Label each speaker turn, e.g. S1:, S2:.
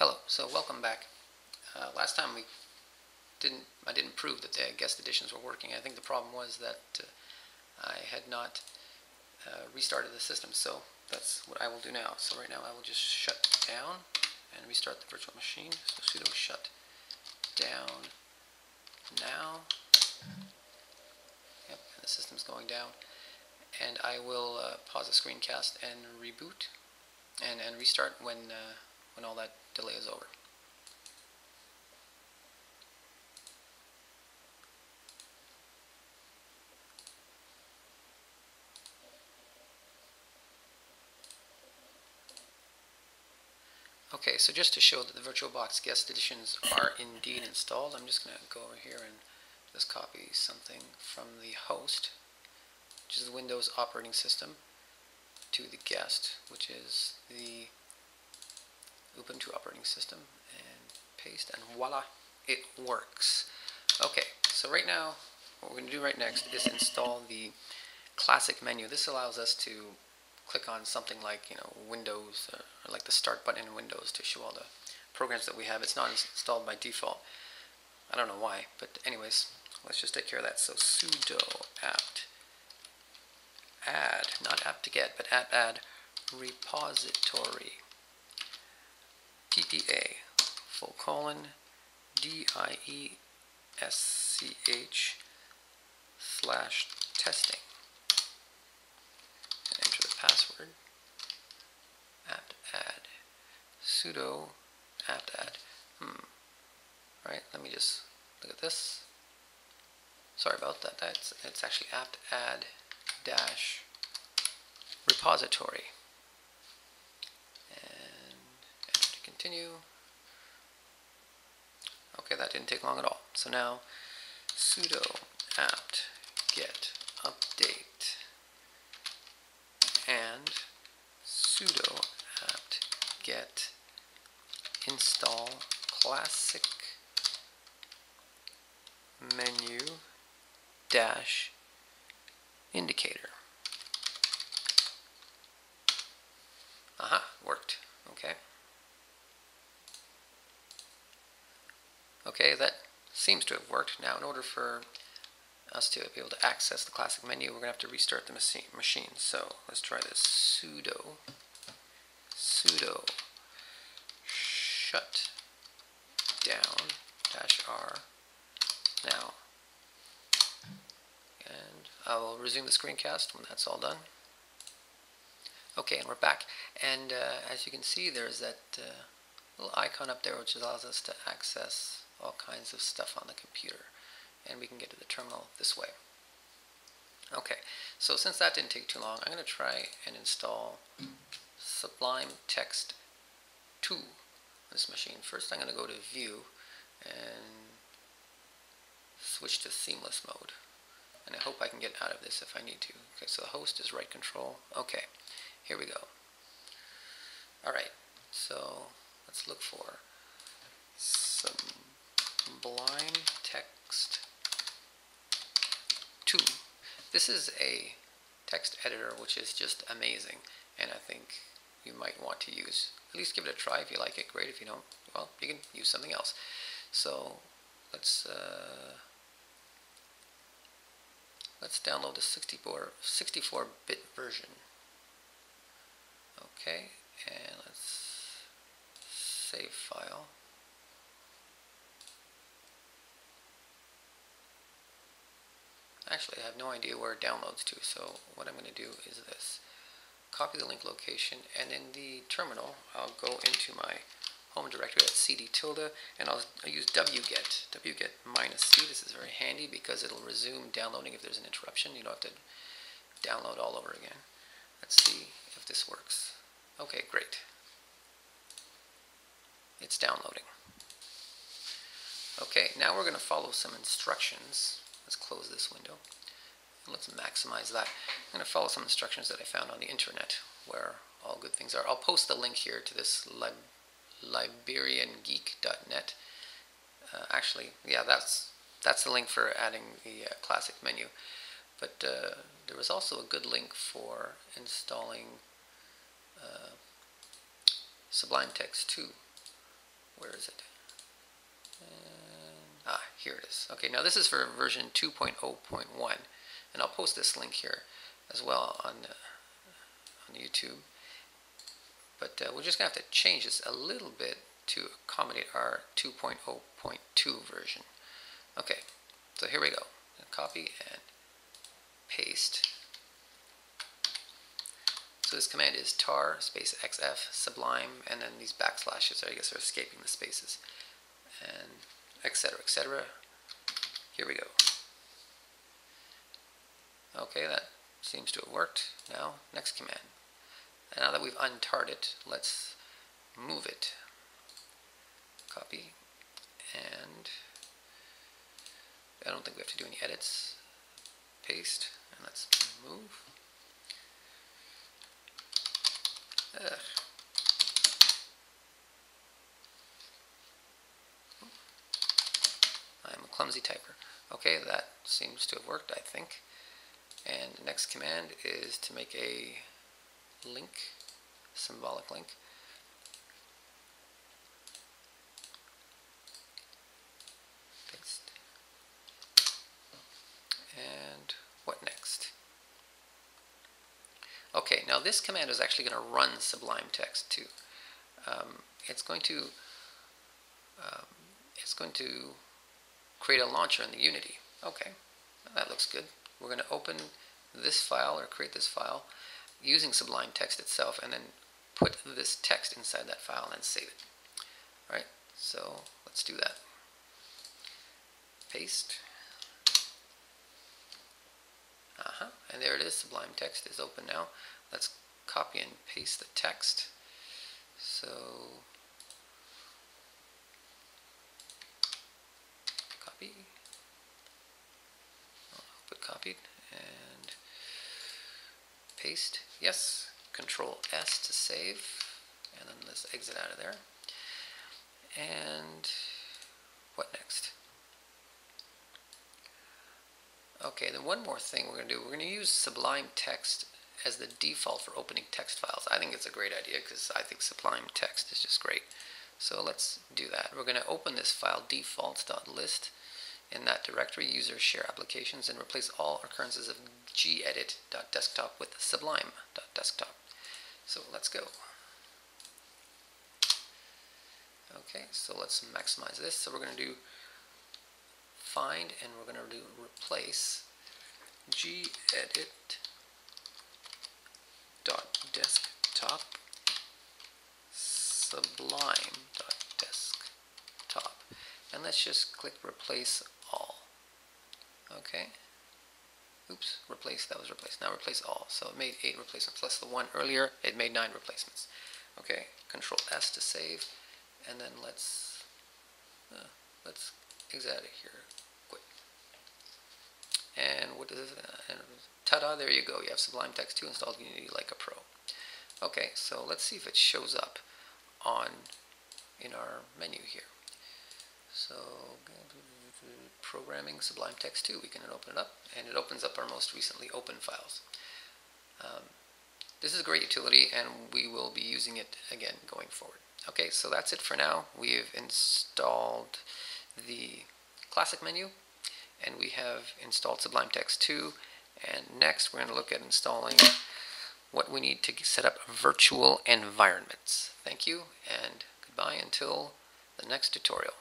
S1: Hello, so welcome back. Uh, last time we didn't, I didn't prove that the guest additions were working. I think the problem was that uh, I had not uh, restarted the system, so that's what I will do now. So right now I will just shut down and restart the virtual machine. So sudo shut down now. Yep, the system's going down. And I will uh, pause the screencast and reboot and, and restart when, uh, when all that delay is over. Okay, so just to show that the VirtualBox guest additions are indeed installed, I'm just going to go over here and just copy something from the host, which is the Windows operating system, to the guest, which is the Ubuntu operating system and paste and voila, it works. Okay, so right now, what we're going to do right next is install the classic menu. This allows us to click on something like, you know, Windows, or, or like the Start button in Windows to show all the programs that we have. It's not installed by default. I don't know why, but anyways, let's just take care of that. So sudo apt add, not apt to get, but apt add repository PPA, full colon, D-I-E-S-C-H slash testing. And enter the password. apt add, sudo apt add. Hmm. Right, let me just look at this. Sorry about that. That's it's actually apt add dash repository. Continue. Okay, that didn't take long at all. So now sudo apt get update and sudo apt get install classic menu dash indicator. Aha, worked. Okay. Okay, that seems to have worked. Now, in order for us to be able to access the classic menu, we're going to have to restart the machine. So let's try this. sudo sudo shut down dash r now. And I will resume the screencast when that's all done. Okay, and we're back. And uh, as you can see, there's that uh, little icon up there which allows us to access all kinds of stuff on the computer. And we can get to the terminal this way. Okay, so since that didn't take too long, I'm going to try and install Sublime Text 2 on this machine. First I'm going to go to View and switch to Seamless mode. And I hope I can get out of this if I need to. Okay, so the host is right control. Okay, here we go. Alright, so let's look for some Sublime Text 2. This is a text editor which is just amazing and I think you might want to use. At least give it a try if you like it. Great. If you don't, well, you can use something else. So let's uh, let's download the 64 64-bit version. Okay, and let's save file. Actually, I have no idea where it downloads to, so what I'm going to do is this. Copy the link location, and in the terminal, I'll go into my home directory at cd tilde, and I'll, I'll use wget, wget minus c. This is very handy because it'll resume downloading if there's an interruption. You don't have to download all over again. Let's see if this works. Okay, great. It's downloading. Okay, now we're going to follow some instructions Let's close this window. Let's maximize that. I'm going to follow some instructions that I found on the internet where all good things are. I'll post the link here to this lib liberiangeek.net. Uh, actually, yeah, that's that's the link for adding the uh, classic menu. But uh, there was also a good link for installing uh, Sublime Text 2 where is it? Ah, here it is. Okay, now this is for version 2.0.1, and I'll post this link here as well on, uh, on YouTube. But uh, we're just going to have to change this a little bit to accommodate our 2.0.2 version. Okay, so here we go. Copy and paste. So this command is tar space xf sublime and then these backslashes I guess are escaping the spaces and etc etc. Here we go. Okay, that seems to have worked. Now, next command. And now that we've untarred it, let's move it. Copy and I don't think we have to do any edits. Paste and let's move. Ugh. I'm a clumsy typer. Okay, that seems to have worked, I think. And next command is to make a link, symbolic link. And what next? Okay, now this command is actually going to run Sublime Text 2. Um, it's going to um, it's going to create a launcher in the Unity. Okay, that looks good. We're going to open this file or create this file using Sublime Text itself and then put this text inside that file and save it. All right, so let's do that. Paste. Uh-huh. And there it is. Sublime Text is open now. Let's copy and paste the text. So copy. Copied and paste. Yes. Control S to save. And then let's exit out of there. And what next? Okay, then one more thing we're going to do. We're going to use Sublime Text as the default for opening text files. I think it's a great idea because I think Sublime Text is just great. So let's do that. We're going to open this file defaults.list in that directory, user share applications, and replace all occurrences of gedit.desktop with sublime.desktop. So let's go. Okay, so let's maximize this. So we're going to do find and we're going to do replace gedit.desktop dot desktop sublime dot desktop and let's just click replace okay oops replace that was replaced now replace all so it made eight replacements plus the one earlier it made nine replacements okay control S to save and then let's uh, let's exit out of here quick. and what is it? And ta-da, there you go. You have Sublime Text 2 installed in Unity like a pro. Okay, so let's see if it shows up on in our menu here. So programming Sublime Text 2, we can open it up, and it opens up our most recently open files. Um, this is a great utility, and we will be using it again going forward. Okay, so that's it for now. We've installed the classic menu, and we have installed Sublime Text 2 and next we're going to look at installing what we need to set up virtual environments. Thank you and goodbye until the next tutorial.